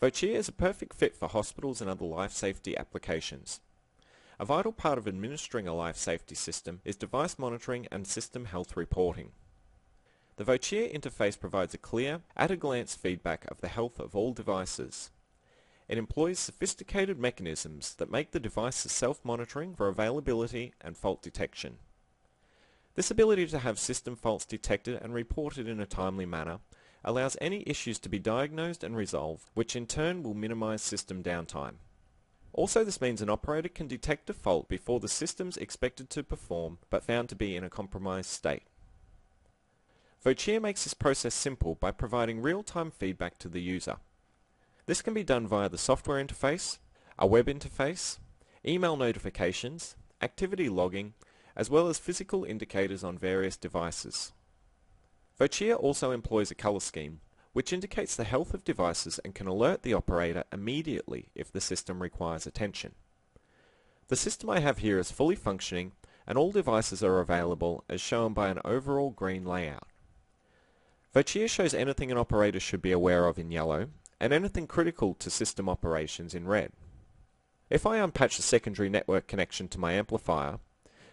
Vocia is a perfect fit for hospitals and other life safety applications. A vital part of administering a life safety system is device monitoring and system health reporting. The Vocia interface provides a clear, at-a-glance feedback of the health of all devices. It employs sophisticated mechanisms that make the devices self-monitoring for availability and fault detection. This ability to have system faults detected and reported in a timely manner allows any issues to be diagnosed and resolved, which in turn will minimize system downtime. Also this means an operator can detect a fault before the system's expected to perform but found to be in a compromised state. Vocia makes this process simple by providing real-time feedback to the user. This can be done via the software interface, a web interface, email notifications, activity logging, as well as physical indicators on various devices. Vocia also employs a color scheme, which indicates the health of devices and can alert the operator immediately if the system requires attention. The system I have here is fully functioning and all devices are available as shown by an overall green layout. Vocia shows anything an operator should be aware of in yellow and anything critical to system operations in red. If I unpatch the secondary network connection to my amplifier,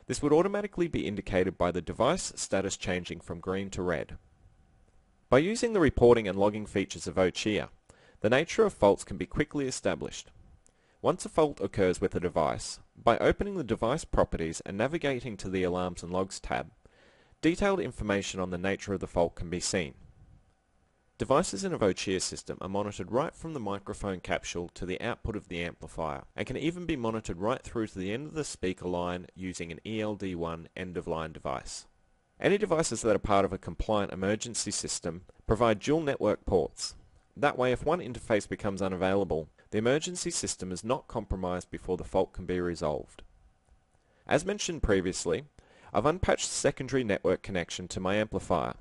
this would automatically be indicated by the device status changing from green to red. By using the reporting and logging features of Vocia, the nature of faults can be quickly established. Once a fault occurs with a device, by opening the device properties and navigating to the Alarms and Logs tab, detailed information on the nature of the fault can be seen. Devices in a Vocia system are monitored right from the microphone capsule to the output of the amplifier and can even be monitored right through to the end of the speaker line using an ELD1 end-of-line device. Any devices that are part of a compliant emergency system provide dual network ports. That way if one interface becomes unavailable, the emergency system is not compromised before the fault can be resolved. As mentioned previously, I've unpatched the secondary network connection to my amplifier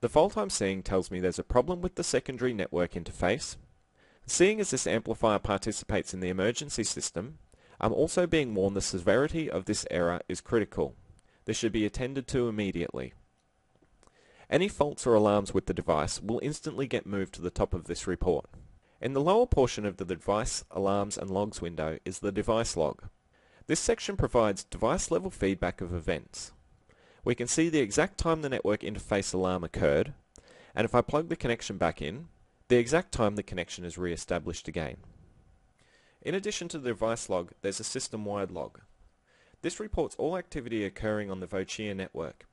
the fault I'm seeing tells me there's a problem with the secondary network interface. Seeing as this amplifier participates in the emergency system, I'm also being warned the severity of this error is critical. This should be attended to immediately. Any faults or alarms with the device will instantly get moved to the top of this report. In the lower portion of the Device, Alarms and Logs window is the device log. This section provides device level feedback of events we can see the exact time the network interface alarm occurred, and if I plug the connection back in, the exact time the connection is re-established again. In addition to the device log, there's a system-wide log. This reports all activity occurring on the Vocia network,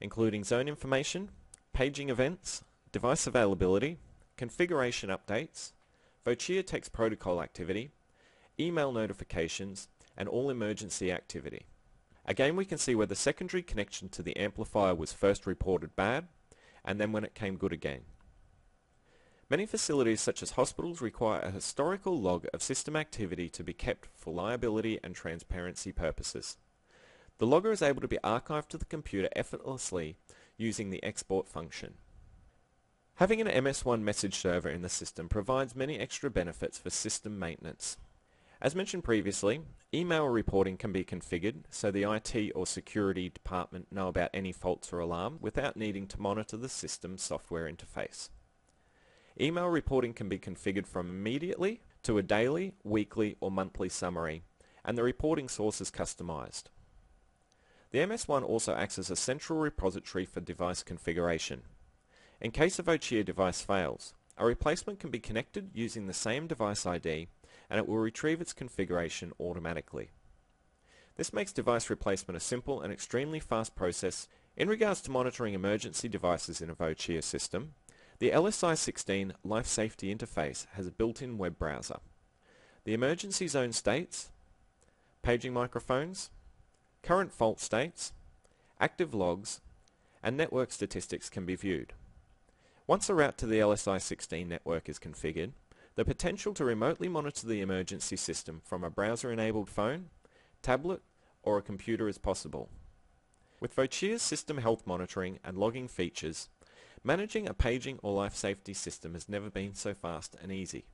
including zone information, paging events, device availability, configuration updates, Vocia text protocol activity, email notifications, and all emergency activity. Again we can see where the secondary connection to the amplifier was first reported bad, and then when it came good again. Many facilities such as hospitals require a historical log of system activity to be kept for liability and transparency purposes. The logger is able to be archived to the computer effortlessly using the export function. Having an MS1 message server in the system provides many extra benefits for system maintenance. As mentioned previously, email reporting can be configured so the IT or security department know about any faults or alarm without needing to monitor the system software interface. Email reporting can be configured from immediately to a daily, weekly or monthly summary, and the reporting source is customized. The MS1 also acts as a central repository for device configuration. In case a Vocia device fails, a replacement can be connected using the same device ID and it will retrieve its configuration automatically. This makes device replacement a simple and extremely fast process in regards to monitoring emergency devices in a Vocia system. The LSI16 Life Safety Interface has a built-in web browser. The emergency zone states, paging microphones, current fault states, active logs, and network statistics can be viewed. Once a route to the LSI16 network is configured, the potential to remotely monitor the emergency system from a browser-enabled phone, tablet, or a computer is possible. With Vocia's system health monitoring and logging features, managing a paging or life safety system has never been so fast and easy.